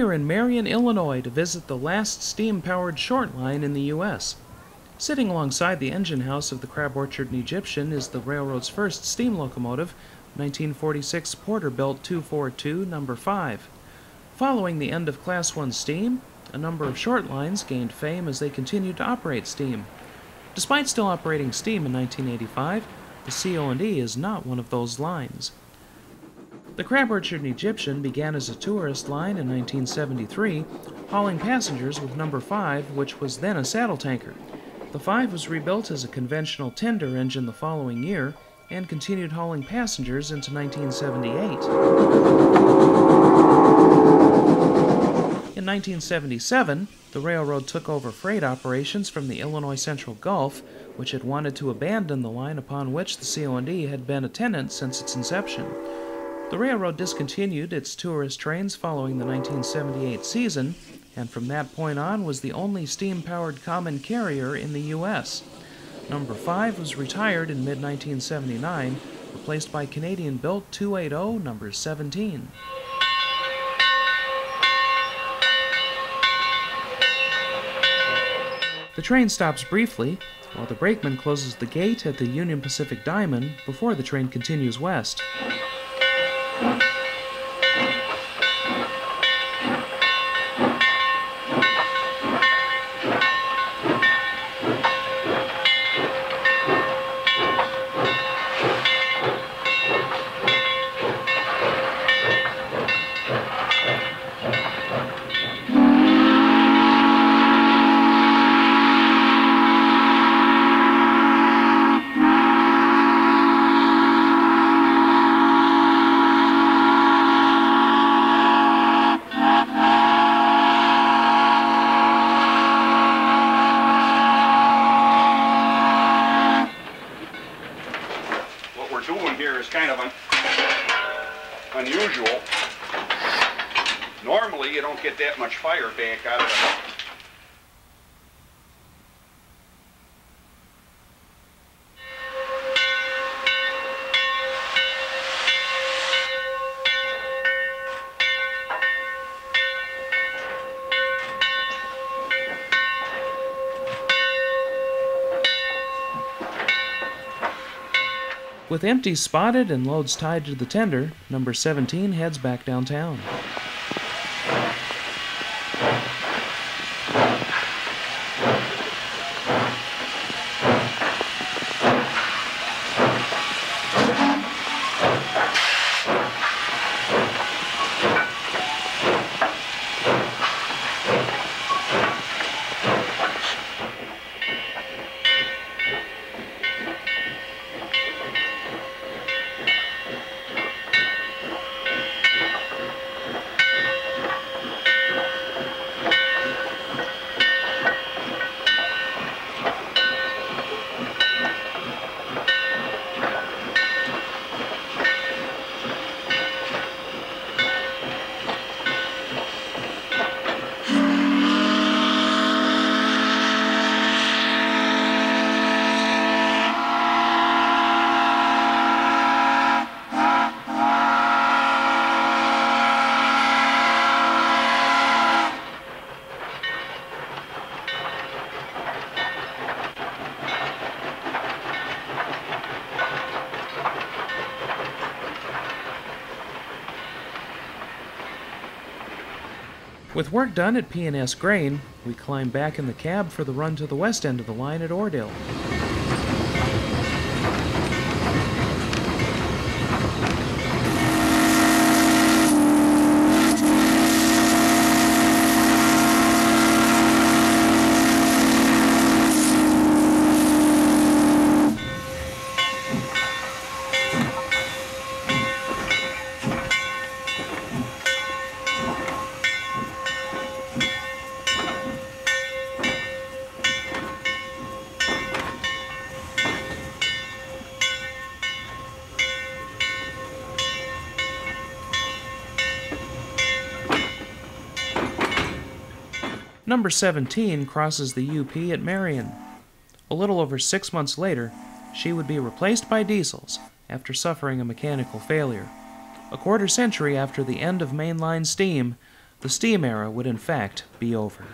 are in Marion, Illinois to visit the last steam powered short line in the U.S. Sitting alongside the engine house of the Crab Orchard and Egyptian is the railroad's first steam locomotive, 1946 Porterbuilt 242 number 5. Following the end of Class 1 steam, a number of short lines gained fame as they continued to operate steam. Despite still operating steam in 1985, the CO&E is not one of those lines. The Crab Orchard Egyptian began as a tourist line in 1973, hauling passengers with number 5, which was then a saddle tanker. The 5 was rebuilt as a conventional tender engine the following year and continued hauling passengers into 1978. In 1977, the railroad took over freight operations from the Illinois Central Gulf, which had wanted to abandon the line upon which the CO&E had been a tenant since its inception. The railroad discontinued its tourist trains following the 1978 season, and from that point on was the only steam powered common carrier in the U.S. Number 5 was retired in mid 1979, replaced by Canadian built 280 number 17. The train stops briefly while the brakeman closes the gate at the Union Pacific Diamond before the train continues west. Doing here is kind of un unusual. Normally, you don't get that much fire back out of With empties spotted and loads tied to the tender, number 17 heads back downtown. With work done at P&S Grain, we climb back in the cab for the run to the west end of the line at Ordill. Number 17 crosses the UP at Marion. A little over six months later, she would be replaced by diesels after suffering a mechanical failure. A quarter century after the end of mainline steam, The steam era would in fact be over.